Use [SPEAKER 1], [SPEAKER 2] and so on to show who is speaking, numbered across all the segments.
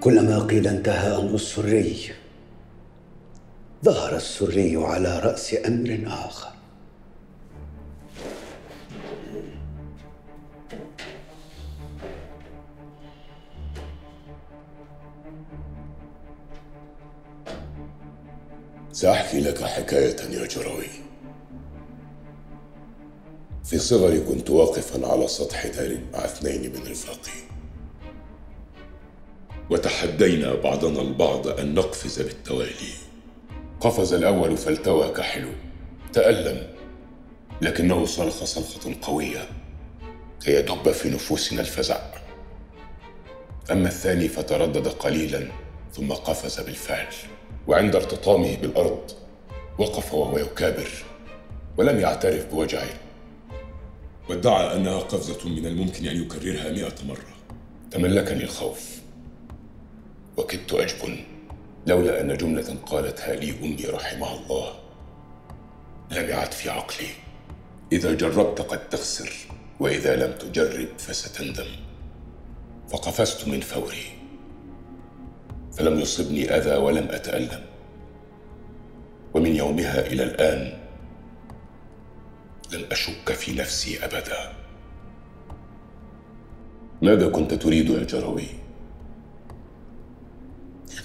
[SPEAKER 1] كلما قيل انتهى أمر السري ظهر السري على رأس أمر آخر.
[SPEAKER 2] سأحكي لك حكاية يا جروي. في صغري كنت واقفا على سطح دار مع اثنين من رفاقي وتحدينا بعضنا البعض أن نقفز بالتوالي. قفز الأول فالتوى كحلو تألم. لكنه صرخ صرخة قوية. كي يدب في نفوسنا الفزع. أما الثاني فتردد قليلا ثم قفز بالفعل. وعند ارتطامه بالأرض وقف وهو يكابر. ولم يعترف بوجعه. وادعى أنها قفزة من الممكن أن يكررها مئة مرة. تملكني الخوف. وكدت أجبن لولا أن جملة قالتها لي أمي رحمها الله لم يعد في عقلي. إذا جربت قد تخسر وإذا لم تجرب فستندم. فقفزت من فوري. فلم يصبني أذى ولم أتألم. ومن يومها إلى الآن لم أشك في نفسي أبدا. ماذا كنت تريد يا جروي؟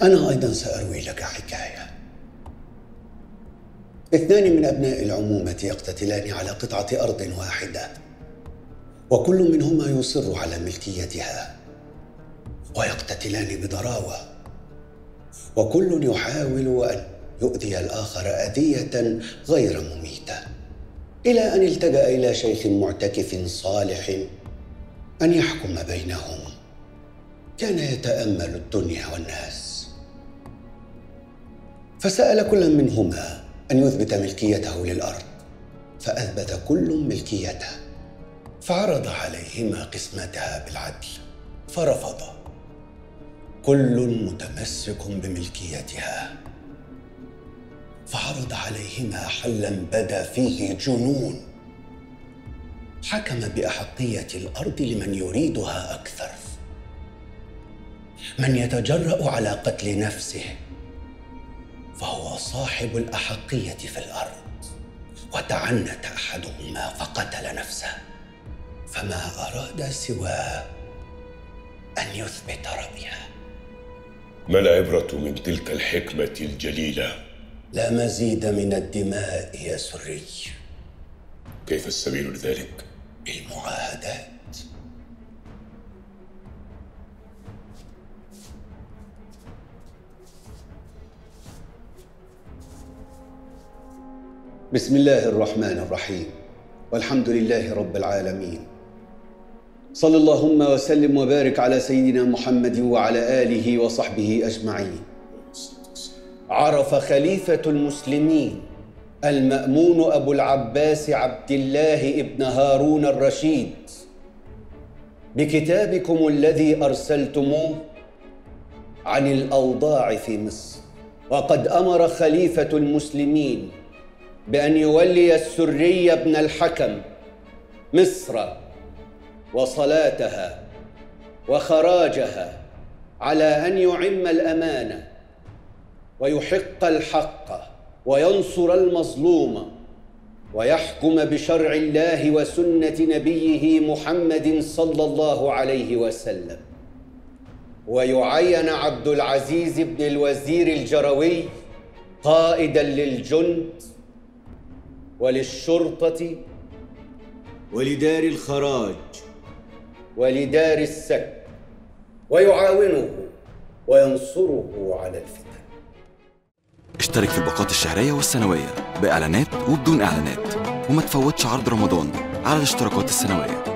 [SPEAKER 1] أنا أيضا سأروي لك حكاية. اثنان من أبناء العمومة يقتتلان على قطعة أرض واحدة وكل منهما يصر على ملكيتها ويقتتلان بضراوة وكل يحاول أن يؤذي الآخر أذية غير مميتة. إلى أن التجأ إلى شيخ معتكف صالح أن يحكم بينهم. كان يتأمل الدنيا والناس. فسأل كل منهما أن يثبت ملكيته للأرض فأثبت كل ملكيته فعرض عليهما قسمتها بالعدل فرفض. كل متمسك بملكيتها. فعرض عليهما حلا بدا فيه جنون. حكم بأحقية الأرض لمن يريدها أكثر. من يتجرأ على قتل نفسه صاحب الأحقية في الأرض. وتعنت أحدهما فقتل نفسه. فما أراد سوى أن يثبت رايه
[SPEAKER 2] ما العبرة من تلك الحكمة الجليلة؟
[SPEAKER 1] لا مزيد من الدماء يا سري.
[SPEAKER 2] كيف السبيل لذلك؟
[SPEAKER 1] المعاهدات بسم الله الرحمن الرحيم. والحمد لله رب العالمين. صلى اللهم وسلم وبارك على سيدنا محمد وعلى آله وصحبه أجمعين. عرف خليفة المسلمين المأمون أبو العباس عبد الله ابن هارون الرشيد. بكتابكم الذي أرسلتموه عن الأوضاع في مصر. وقد أمر خليفة المسلمين بأن يولي السري بن الحكم مصر وصلاتها وخراجها على أن يعم الأمانة ويحق الحق وينصر المظلوم ويحكم بشرع الله وسنة نبيه محمد صلى الله عليه وسلم. ويعين عبد العزيز بن الوزير الجروي قائدا للجند وللشرطة ولدار الخراج. ولدار السك. ويعاونه وينصره على الفتن.
[SPEAKER 3] اشترك في الباقات الشهرية والسنوية بإعلانات وبدون إعلانات. وما تفوتش عرض رمضان على الاشتراكات السنوية.